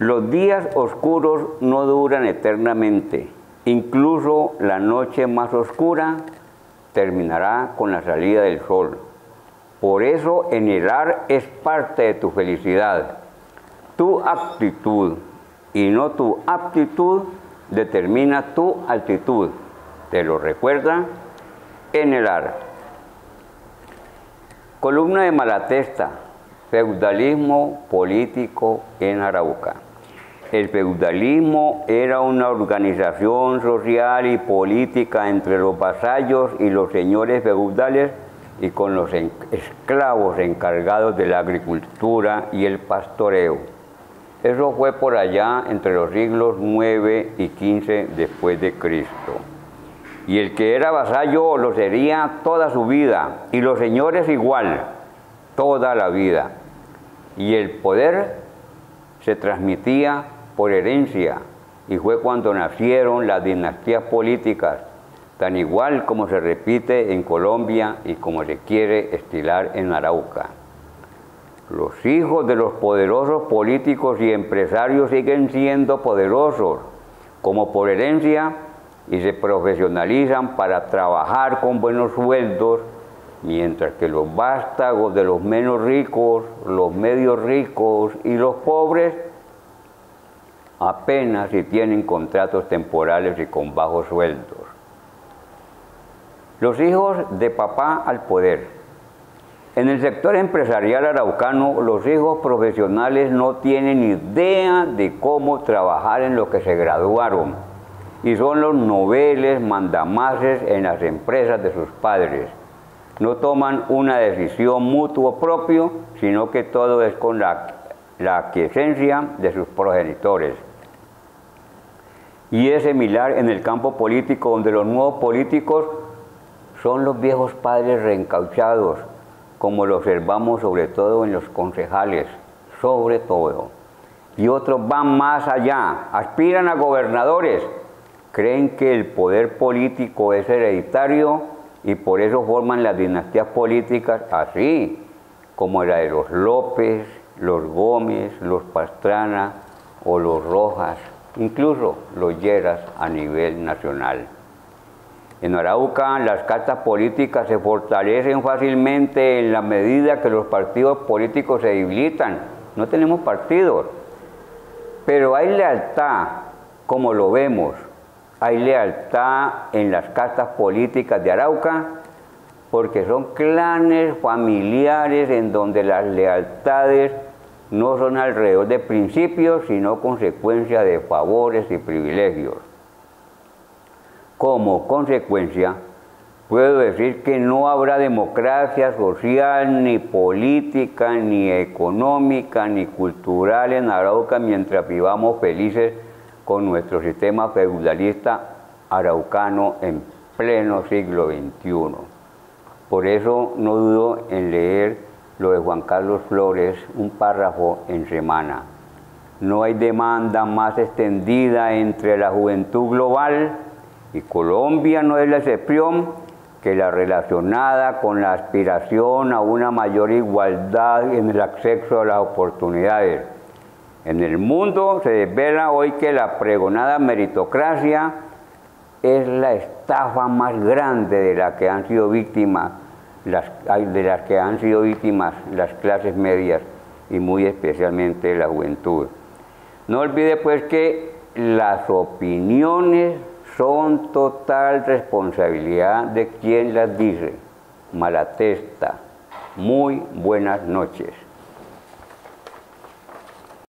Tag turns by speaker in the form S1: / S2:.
S1: Los días oscuros no duran eternamente. Incluso la noche más oscura terminará con la salida del sol. Por eso anhelar es parte de tu felicidad. Tu actitud y no tu aptitud determina tu altitud. ¿Te lo recuerda? Anhelar. Columna de Malatesta. Feudalismo político en Arauca. El feudalismo era una organización social y política entre los vasallos y los señores feudales y con los esclavos encargados de la agricultura y el pastoreo. Eso fue por allá entre los siglos 9 y 15 después de Cristo. Y el que era vasallo lo sería toda su vida, y los señores igual, toda la vida. Y el poder se transmitía por herencia, y fue cuando nacieron las dinastías políticas, tan igual como se repite en Colombia y como se quiere estilar en Arauca. Los hijos de los poderosos políticos y empresarios siguen siendo poderosos, como por herencia, y se profesionalizan para trabajar con buenos sueldos, mientras que los vástagos de los menos ricos, los medios ricos y los pobres apenas si tienen contratos temporales y con bajos sueldos. Los hijos de papá al poder. En el sector empresarial araucano, los hijos profesionales no tienen idea de cómo trabajar en lo que se graduaron y son los noveles mandamases en las empresas de sus padres. No toman una decisión mutuo propio, sino que todo es con la, la aquiescencia de sus progenitores. Y es similar en el campo político, donde los nuevos políticos son los viejos padres reencauchados, como lo observamos sobre todo en los concejales, sobre todo. Y otros van más allá, aspiran a gobernadores, creen que el poder político es hereditario y por eso forman las dinastías políticas así, como la de los López, los Gómez, los Pastrana o los Rojas incluso los Lleras a nivel nacional. En Arauca las cartas políticas se fortalecen fácilmente en la medida que los partidos políticos se debilitan. No tenemos partidos, pero hay lealtad, como lo vemos. Hay lealtad en las cartas políticas de Arauca porque son clanes familiares en donde las lealtades no son alrededor de principios, sino consecuencia de favores y privilegios. Como consecuencia, puedo decir que no habrá democracia social, ni política, ni económica, ni cultural en Arauca mientras vivamos felices con nuestro sistema feudalista araucano en pleno siglo XXI. Por eso no dudo en leer lo de Juan Carlos Flores, un párrafo en semana. No hay demanda más extendida entre la juventud global y Colombia no es la excepción que la relacionada con la aspiración a una mayor igualdad en el acceso a las oportunidades. En el mundo se desvela hoy que la pregonada meritocracia es la estafa más grande de la que han sido víctimas las, de las que han sido víctimas las clases medias y muy especialmente la juventud. No olvide pues que las opiniones son total responsabilidad de quien las dice. Malatesta. Muy buenas noches.